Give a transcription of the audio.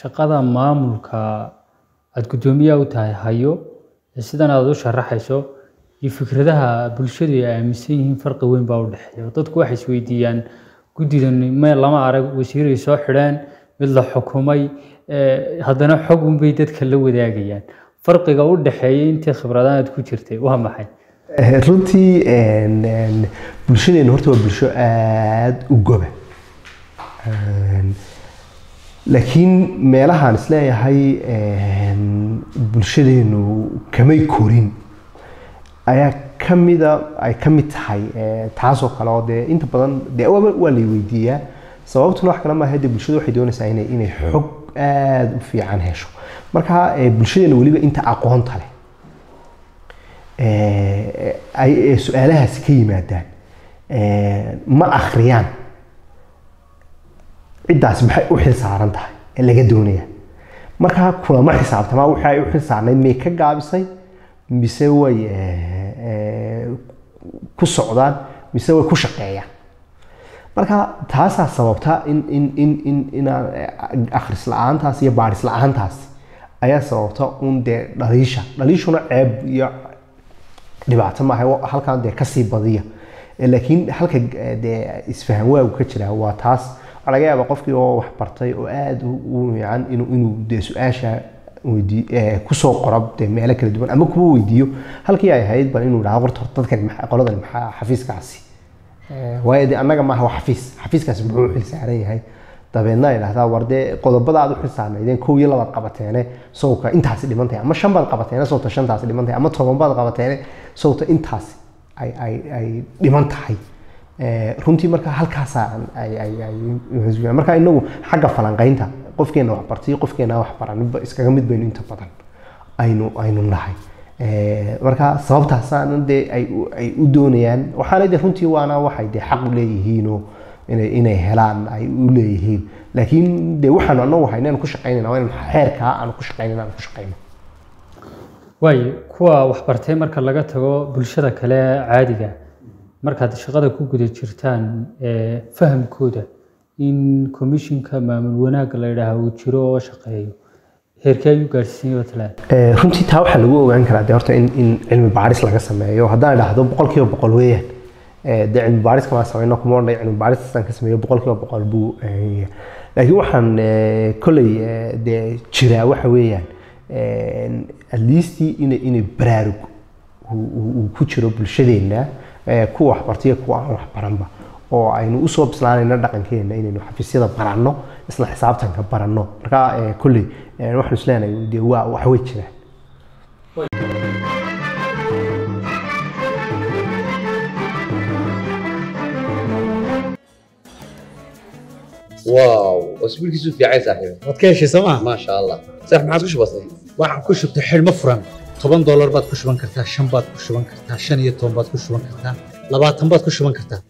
shaqada maamulka aada guddoomiyaha u tahay hayo sidan aad u sharaxayso iyo fikradaha bulshadu ay aaminsan yihiin farqi weyn baa u dhexeeya. Dadku waxay isweydiiyaan guddidan me lama arag wasiiray soo xidheen mid la xukumay ee, haddana xog unbay dadka la wadaagayaan. Farqiga u dhexeeya intii khibradaha aad ku jirtay waa maxay? Eh, runtii een, een, bulshadeenu horta waa bulsho aada u goba laakiin meelahaan is leeyahay een, bulshadeenu kamay korin. Ayaa kamida ay ka mid tahay eh, taasoo kale oo dee inta badan dee waa lay weydiiyaa. Sababtuna wax kale maaha dee bulshadu waxay doonaysaa inay xog aada u fiican hesho. Marka eh, bulshadeena weliba inta aqoonta leh ee, ay su'aalahaasi ka yimaadaan ma akhriyaan ciddaas maxay u xil saaran tahay ee laga doonaya? Markaa kulama xisaabtama waxa ay u xil saarnayd may ka gaabisay mise way ee, ee, ku socdaan mise way ku shaqeeyaan. Marka taasaa sababta in in in in inaan eh, akhris la'aantaas iyo baadhis la'aantaas ayaa sababta un dee dhaliisha dhaliishuna ceeb iyo dhibaato maaha halkan dee ka sii badiya. Eh, laakiin halka eh, dee isfahan waagu ka jira waa taas waxaa laga yaabaa qofkii oo wax bartay oo aada u fiican inuu dee su'aasha eh, ku soo qoro dee meelo kala duwan ama kuwa weydiiyo. Halkii ay ahayd bal inuu dhaha horta dadkan maxaa- qoladan maxaa xafiiskaasi. Eh, waayo dee annaga maaha waa xafiis. Xafiiskaasi muxuu xil saaran yahay. Dabeedna ay war dee qodobada aad u xil saarnaydeen kow iyo labaad qabateene sawka intaasi dhiman tahay ama shan baad qabateene sawta shantaasi dhiman tahay ama toban baad qabateene sawta intaasi ay ay ay dhiman tahay runtii marka marka inagu xagga falanqaynta qofkeena wax bartay iyo qofkeena wax baran midba iskaga mid baynu inta badan aynu aynu nahay. Eh, marka sababtaasaan dee ay u- ay u doonayaan. Waxaana dee runtii waana waxay dee xaq u leeyihiinoo inay helaan ay u leeyihiin. Laakiin dee waxaanu anagu hayna ku shaqaynayna waa inaan xeerkaa aanu ku shaqaynayna aan ku shaqayno. Waayo kuwa waxbartay marka laga tago bulshada kale caadiga markaad shaqada ku guda jirtaan fahamkooda in komishinka maamul wanaagga la yidhaaha uu jiro oo shaqeeyo. Heerkee ayuu Eh, runtii taa waxaa lagu ogaan karaa dee horta in cilmi baaris laga sameeyo. Haddaan idhaahdo boqol boqol weeyaan. Dee cilmi baaris kamaa sameyno kuma cilmi baaristaan ka sameeyo boqol boqol buu laakiin waxaan kolley dee jiraa waxa weeyaan at inay baraarug uu- ku jiro bulshadeenna kuwa waxbartay iyo kuwa aan waxbaranba oo aynu usoo bislaanayno dhaqankeena inaynu xafiisyada baranno isla xisaabtanka baranno marka eh, kolley eh, waxaan isleenahay dee waa wax way jiraan واو اسبوع كيسو في عايز صاحبي waad ka heshay sooma ما شاء الله صح ما عادش بسيط waxaan ku shubtay xidhmo furan toban doolar baad ku shuban kartaa shan baad ku shuban kartaa shan iyo toban baad ku shuban kartaa labaatan baad ku shuban kartaa